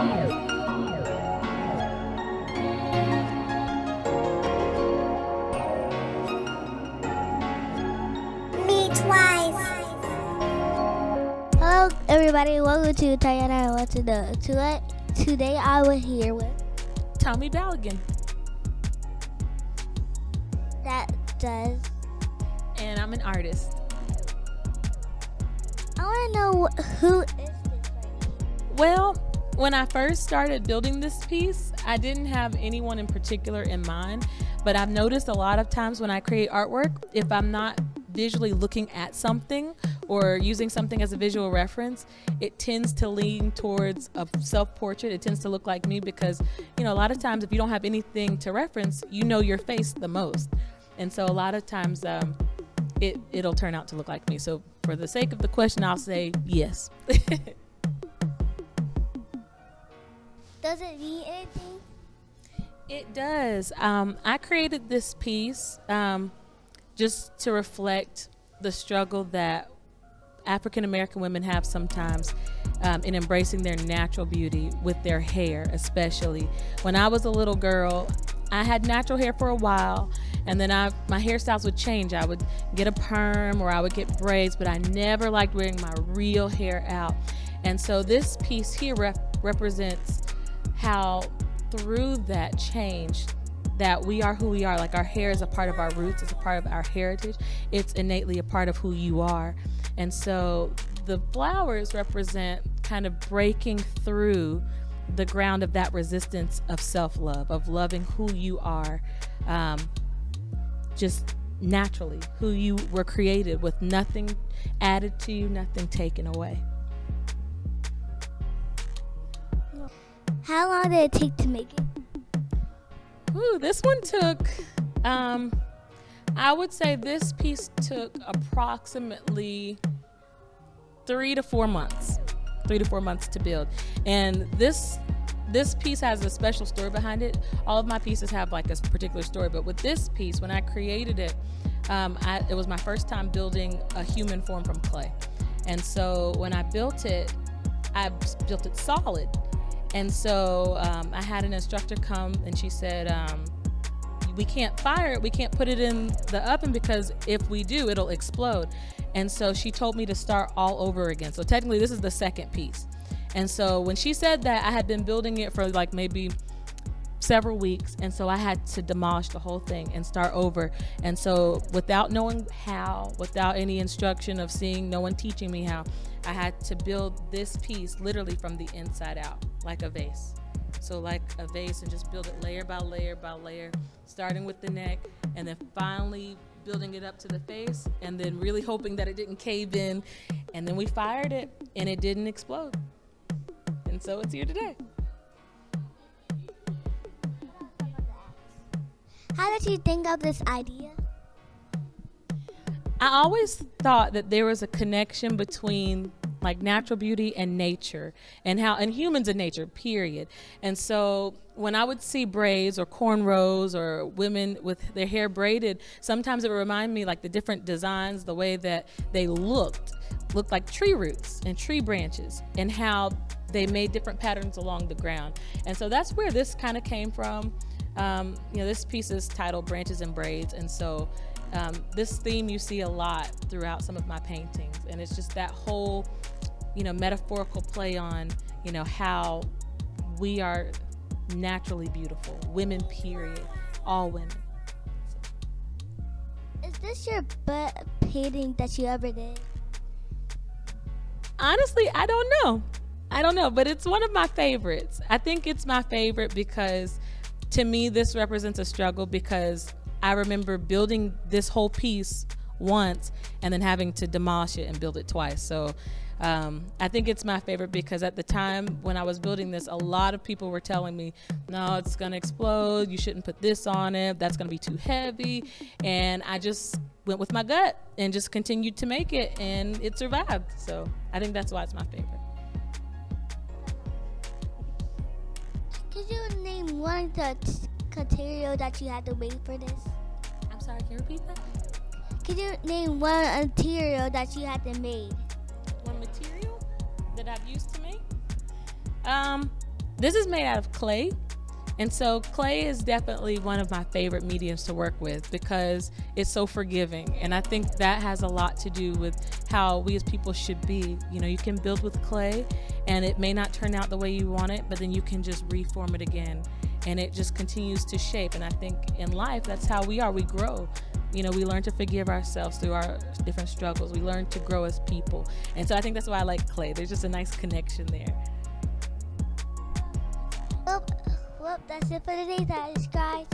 Me twice. Hello, everybody. Welcome to Tiyonna and What to Do. Today, today I was here with Tomi Balligan. that does. And I'm an artist. I want to know who is this right here. Well, when I first started building this piece, I didn't have anyone in particular in mind, but I've noticed a lot of times when I create artwork, if I'm not visually looking at something or using something as a visual reference, it tends to lean towards a self portrait. It tends to look like me because, you know, a lot of times if you don't have anything to reference, you know your face the most. And so a lot of times um, it, it'll turn out to look like me. So for the sake of the question, I'll say yes. Does it mean anything? It does. Um, I created this piece um, just to reflect the struggle that African American women have sometimes um, in embracing their natural beauty with their hair, especially. When I was a little girl, I had natural hair for a while, and then I my hairstyles would change. I would get a perm or I would get braids, but I never liked wearing my real hair out. And so this piece here rep- represents how through that change that we are who we are like our hair is a part of our roots it's a part of our heritage it's innately a part of who you are. And so the flowers represent kind of breaking through the ground of that resistance of self-love of loving who you are um, just naturally who you were created with. Nothing added to you nothing taken away How long did it take to make it? Ooh, this one took, um, I would say this piece took approximately three to four months, three to four months to build. And this this piece has a special story behind it. All of my pieces have like a particular story, but with this piece, when I created it, um, I, it was my first time building a human form from clay. And so when I built it, I built it solid. And so um, I had an instructor come and she said, um, We can't fire it, we can't put it in the oven because if we do, it'll explode. And so she told me to start all over again. So technically, this is the second piece. And so when she said that, I had been building it for like maybe several weeks and so i had to demolish the whole thing and start over. And so without knowing how without any instruction of seeing no one teaching me how i had to build this piece literally from the inside out like a vase. So like a vase and just build it layer by layer by layer starting with the neck and then finally building it up to the face and then really hoping that it didn't cave in. And then we fired it and it didn't explode. And so it's here today How did you think of this idea? I always thought that there was a connection between like natural beauty and nature and how and humans and nature period. And so when i would see braids or cornrows or women with their hair braided sometimes it would remind me like the different designs the way that they looked looked like tree roots and tree branches and how they made different patterns along the ground. And so that's where this kind of came from um, you know this piece is titled branches and braids and so um, this theme you see a lot throughout some of my paintings and it's just that whole you know metaphorical play on you know how we are naturally beautiful women period all women. Is this your best painting that you ever did? honestly i don't know. I don't know but it's one of my favorites. I think it's my favorite because to me this represents a struggle because i remember building this whole piece once and then having to demolish it and build it twice so um, I think it's my favorite because at the time when I was building this, a lot of people were telling me, no, it's going to explode. You shouldn't put this on it. That's going to be too heavy. And I just went with my gut and just continued to make it, and it survived. So I think that's why it's my favorite. You name one of the material that you had to make for this? I'm sorry, can you repeat that? Could you name one material that you had to make? One material that I've used to make? Um, this is made out of clay. And so clay is definitely one of my favorite mediums to work with because it's so forgiving. And I think that has a lot to do with how we as people should be. You know, you can build with clay and it may not turn out the way you want it, but then you can just reform it again and it just continues to shape. And I think in life, that's how we are. We grow. You know, we learn to forgive ourselves through our different struggles. We learn to grow as people. And so I think that's why I like clay. There's just a nice connection there. Oh, well, well, that's it for today, guys. Bye.